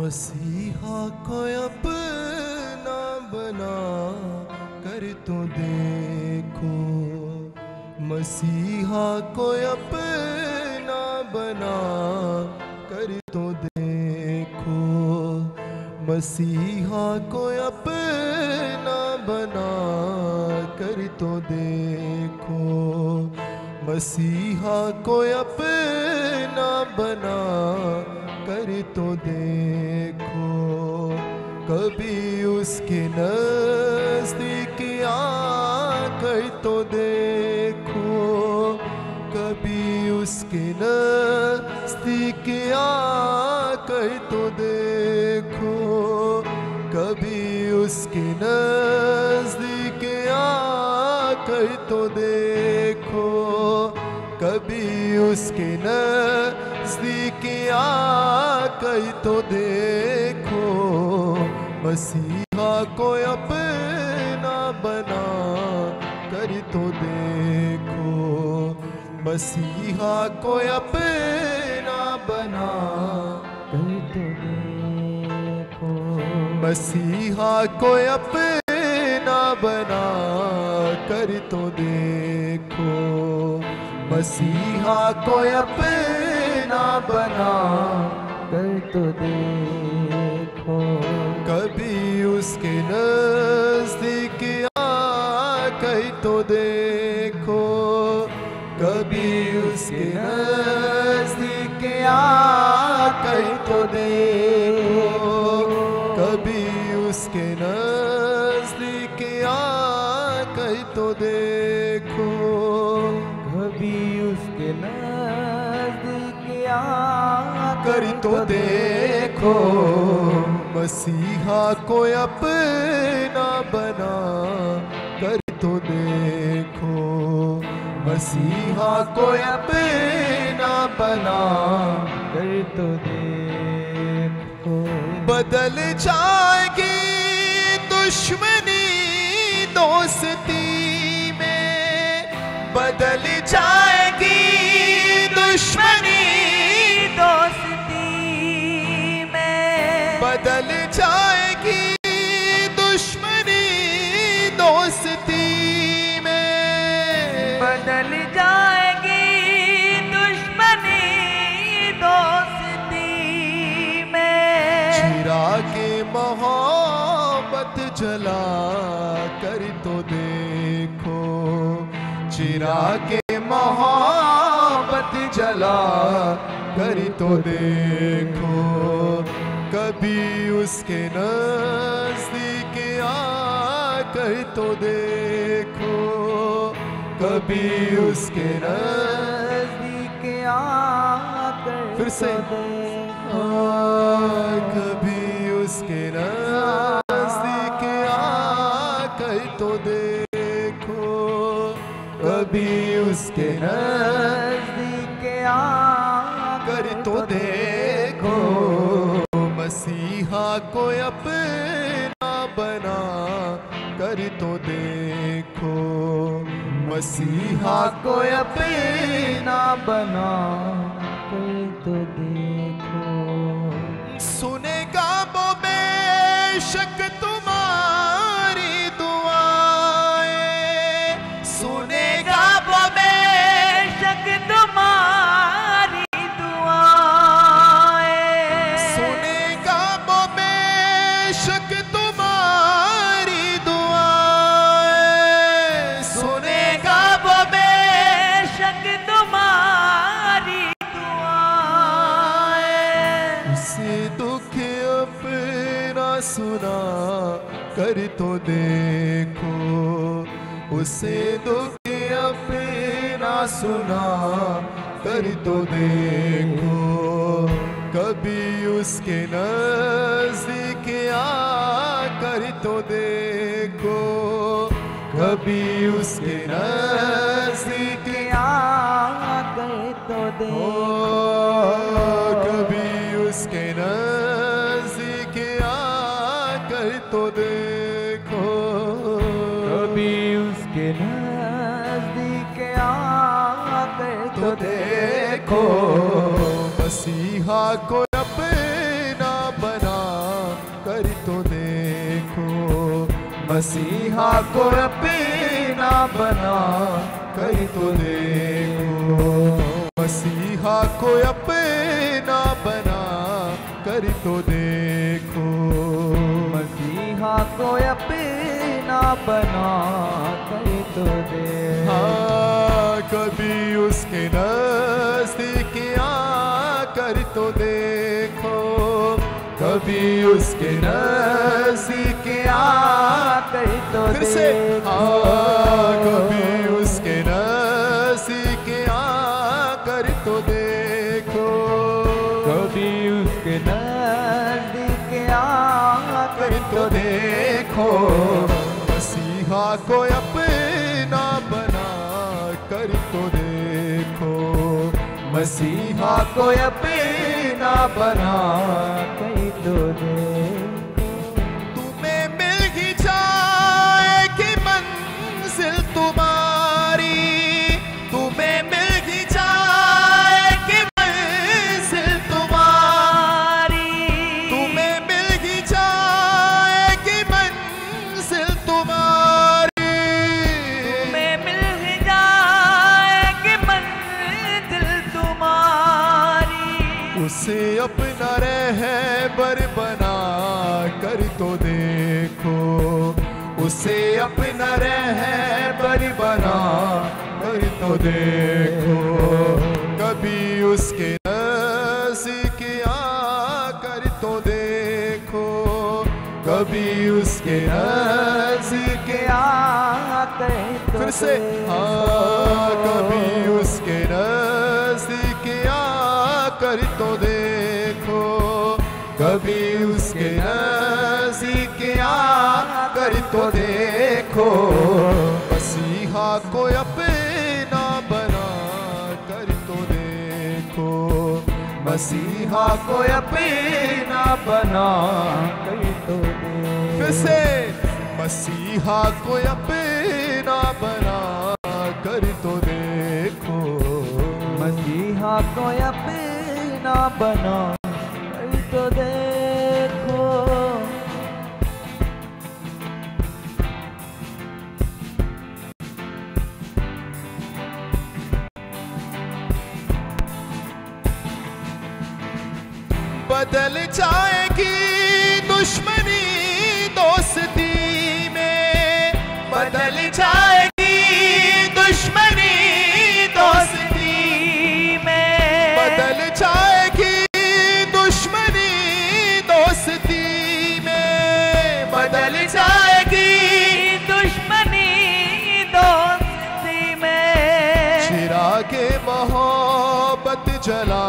मसीहा को अपना बना कर तो देखो। मसीहा को अपना बना कर तो देखो। मसीहा को अपना बना कर तो देखो। मसीहा को अपना बना कर तो देखो, कभी उसके नज़दीक आकर तो देखो, कभी उसके नज़दीक आकर तो देखो, कभी उसके नज़दीक आकर तो देखो, कभी उसके नज़दीक आकर तो देखो, मसीहा को अपना बना कर तो देखो, मसीहा को अपना बना कर तो देखो। मसीहा को अपना बना कर तो देखो, मसीहा को अपना बना कर तो देखो। कभी उसके नज़दीक आकर तो देखो। कभी उसके नज़दीक आकर तो देखो। कभी उसके नज़दीक आकर तो देखो। आकर कर तो देखो, मसीहा को अपना बना कर तो देखो, मसीहा को अपना बना कर तो देखो। बदल जाएगी दुश्मनी दोस्ती में, बदल जाएगी चिरा के मोहब्बत जला कर तो देखो कभी उसके नज़दीक आकर तो देखो कभी उसके नज़दीक आकर फिर से। तो आ, कभी उसके नज़दीक आकर तो देखो कभी उसके नज़दीक कर तो देखो, मसीहा को अपना बना कर तो देखो, मसीहा को अपना बना कर तो देखो। सुनेगा वो बेशक तुम्हारी सुना कर तो देखो। उसे दुख अपना सुना कर तो देखो। कभी उसके नज़दीक आकर तो देखो। कभी उसके नज़दीक आकर तो ओ, देखो। देखो। मसीहा को अपना बना कर तो देखो। मसीहा को अपना बना कर तो देखो। मसीहा को अपना बना कर तो देखो। मसीहा को अपना बना कर तो दे हाँ कभी उसके नज़दीक कर तो देखो। कभी उसके नज़दीक कर तो फिर से देखो। हाँ कभी उसके नज़दीक कर तो देखो। कभी उसके नज़दीक आकर तो देखो। मसीहा को अपना कर तो देखो मसीहा को अपना बना कर तो दे। उसके नज़दीक कर तो देखो कभी उसके आकर तो फिर से हाँ कभी उसके नज़दीक कर तो देखो कभी उसके नज़दीक कर तो देखो। मसीहा को अपना मसीहा को अपना बना कर तो फिर से। मसीहा को अपना बना कर तो देखो। मसीहा को अपना बना बदल जाएगी दुश्मनी दोस्ती में। बदल जाएगी दुश्मनी दोस्ती में। बदल जाएगी दुश्मनी दोस्ती में। बदल जाएगी दुश्मनी दोस्ती में। चिरा के मोहब्बत जला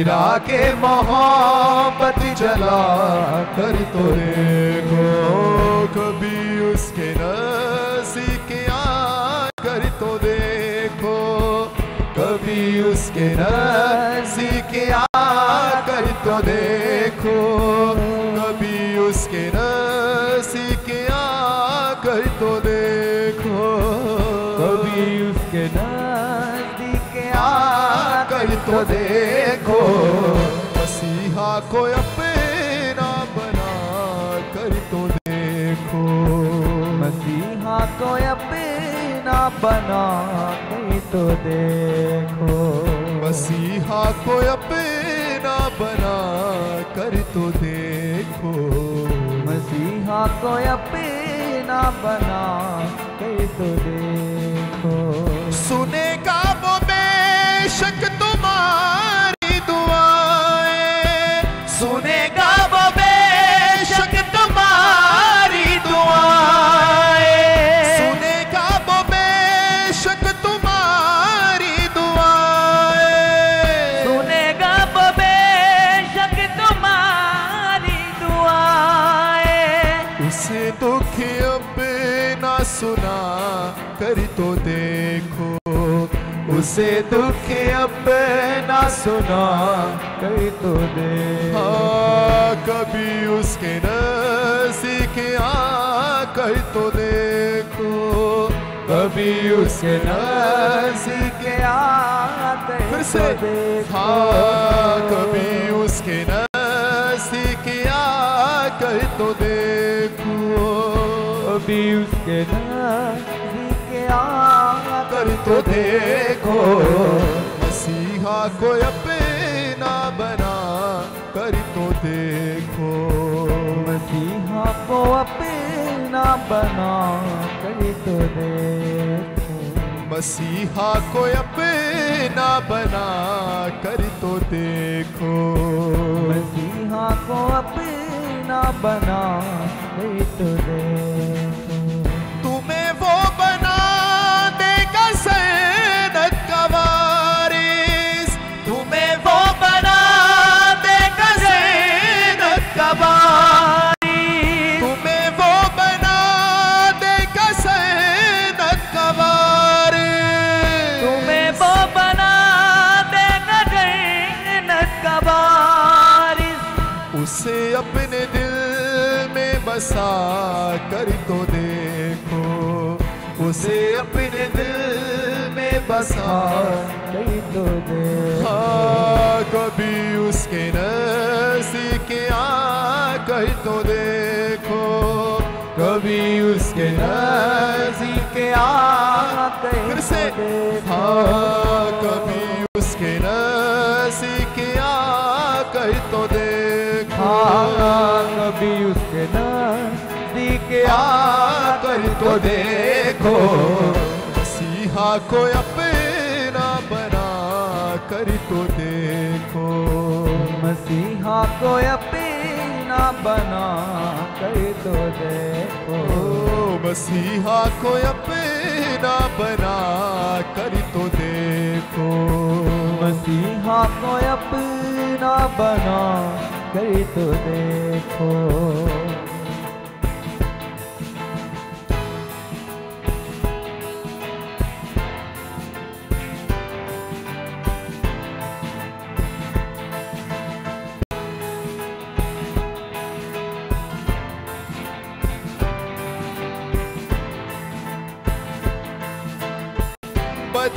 चिरा के मोहब्बत जला कर तो देखो कभी उसके नज़दीक कर तो देखो। कभी उसके नज़दीक कर तो देखो। कभी उसके नज़दीक कर तो देखो। कभी उसके नज़दीक कर तो देखो। मसीहा को अपना बना कर तो देखो। मसीहा को अपना बना कर तो देखो। मसीहा को अपना बना कर तो देखो। मसीहा को अपना बना से दुख अपना सुना कहीं तो दे कभी उसके न आ कहीं तो देखो हाँ, कभी उसके न आ फिर से कभी उसके न सीखे कहीं तो देखो कभी उसके नसीक आ आकर तो देखो। मसीहा को अपना बना कर तो देखो। मसीहा को अपना बना कर तो देखो। मसीहा को अपना बना कर तो देखो। मसीहा को अपना बना कर तो देखो। देगा का वारिस तुम्हें वो बना देगा सैनत का वारिस तुम्हें वो बना देगा सैनत का वारिस तुम्हें वो बना देगा जन्नत का वारिस उसे अपने दिल में बसा कर तो देखो उसे अपने दिल में बसा। तो हाँ कभी उसके नज़दीक आकर तो देखो। कभी उसके नज़दीक आकर फिर से। तो देखो। हाँ कभी उसके नज़दीक आकर तो देखो। हाँ, कभी उसके नज़दीक आकर तो देखो। मसीहा को अपना बना कर तो देखो। मसीहा को अपना बना कर तो देखो। मसीहा को अपना बना कर तो देखो। मसीहा को अपना बना कर तो देखो।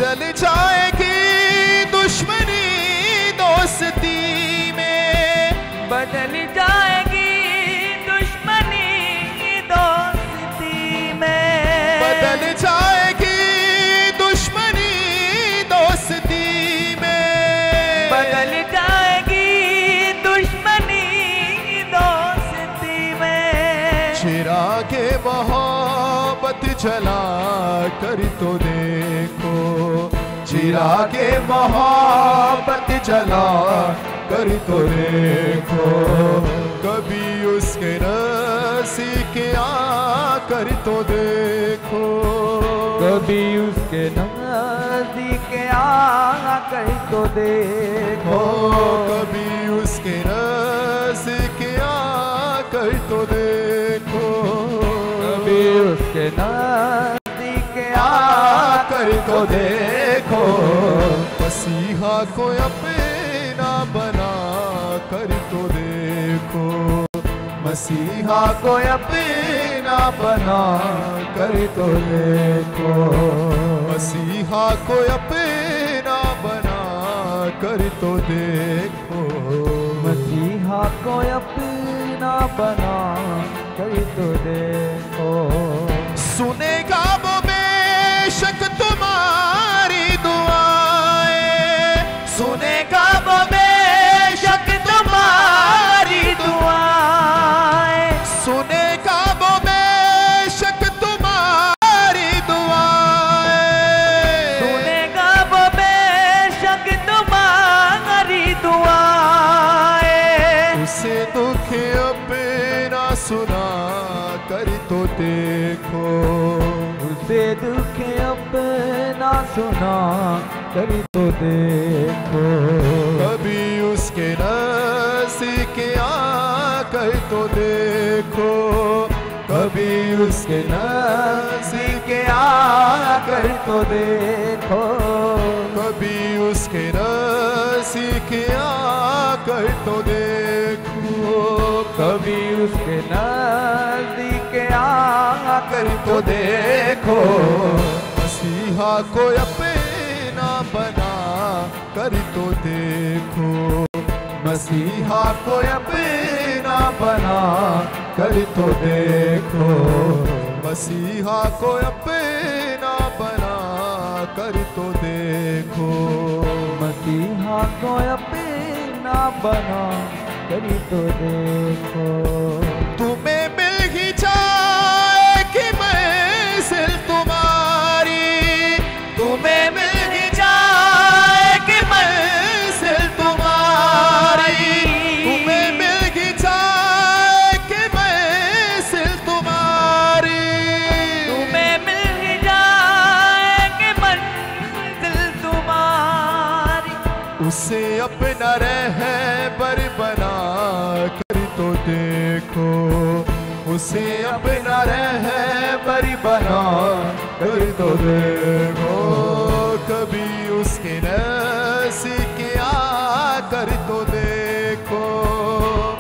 बदल जाएगी दुश्मनी दोस्ती में। बदल जाएगी दुश्मनी दोस्ती में। बदल जाएगी दुश्मनी दोस्ती में। बदल जाएगी दुश्मनी दोस्ती में। चिराग मोहब्बत जला कर तो देखो। चिराग मोहब्बत जला कर तो देखो। कभी उसके रसी के आ कर तो देखो। कभी उसके नज़दीक कर तो देखो। कभी उसके रसी के आ कर तो देखो। उसके नज़दीक आकर तो देखो। मसीहा को अपना बना कर तो देखो। मसीहा को अपना बना कर तो देखो। मसीहा को अपना बना कर तो देखो। मसीहा को अपना बना कर तो देखो। सुनेगा वो बेशक तुम्हारी दुआएँ। सुनेगा अपना सुना कर तो देखो। कभी उसके नसीक आकर तो देखो। कभी उसके नसीक आकर तो देखो। कभी उसके नसीक आकर तो देखो। कभी उसके नज़दीक आकर तो देखो। मसीहा को अपना बना कर तो देखो। मसीहा को अपना बना कर तो देखो। मसीहा को अपना बना कर तो देखो। मसीहा को अपना बना कर तो देखो। उसे अपना रहबर बना कर तो देखो कभी उसके नसी के आ कर तो देखो।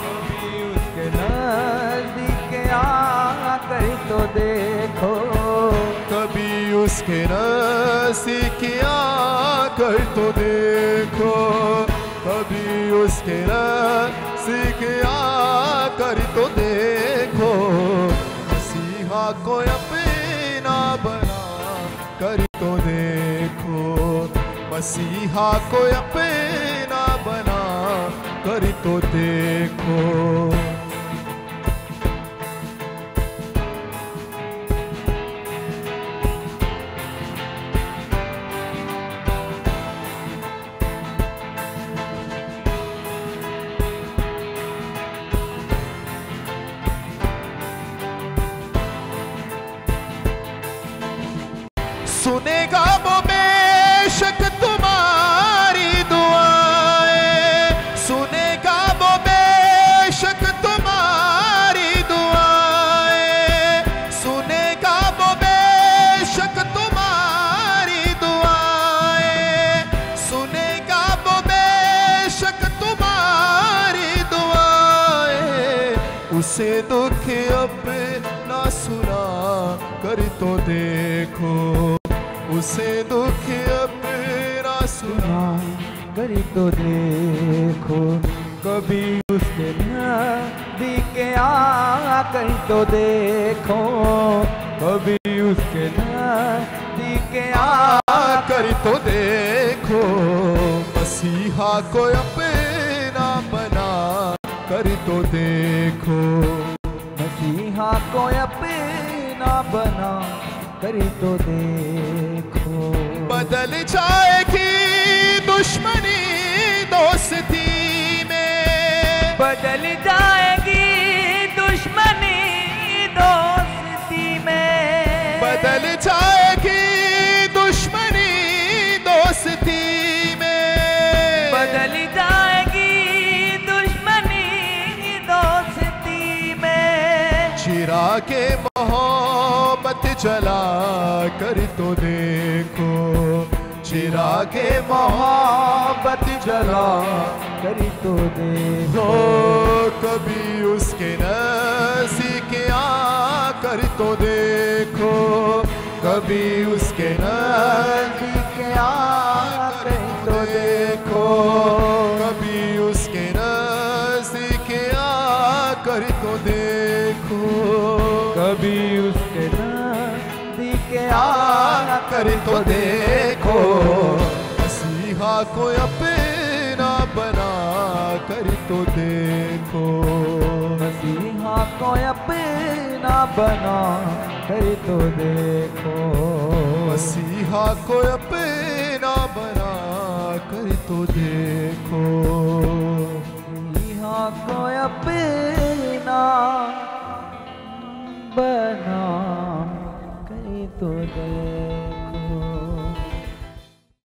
कभी उसके नज़दीक आकर तो देखो। कभी उसके नसी के आ कर तो देखो। कभी उसके नसी के मसीहा को अपना बना कर तो देखो। मसीहा को अपना बना कर तो देखो। कर तो देखो, उसे दुख अपना सुना करी तो देखो, कभी उसके नदी के आ आकर तो देखो, कभी उसके नज़दीक आ कर तो देखो। मसीहा को अपना बना कर तो देखो। मसीहा को अपना बना करी तो देखो। बदल जाएगी दुश्मनी दोस्ती में। बदल जाएगी दुश्मनी दोस्ती में। बदल जाएगी दुश्मनी दोस्ती में। बदल जाएगी दुश्मनी दोस्ती में। चिरा के जला कर तो देखो। चिरा के मोहब्बत जला करी तो देखो। कभी उसके नसी के आ कर तो देखो। कभी उसके नसी के आ कर तो देखो। कभी उसके नसी के आ कर तो देखो। कभी आ तो देखो। मसीहा को अपना बना कर तो देखो। मसीहा को अपना बना कर तो देखो। मसीहा को अपना बना कर तो देखो। मसीहा को अपना बना कर तो देखो।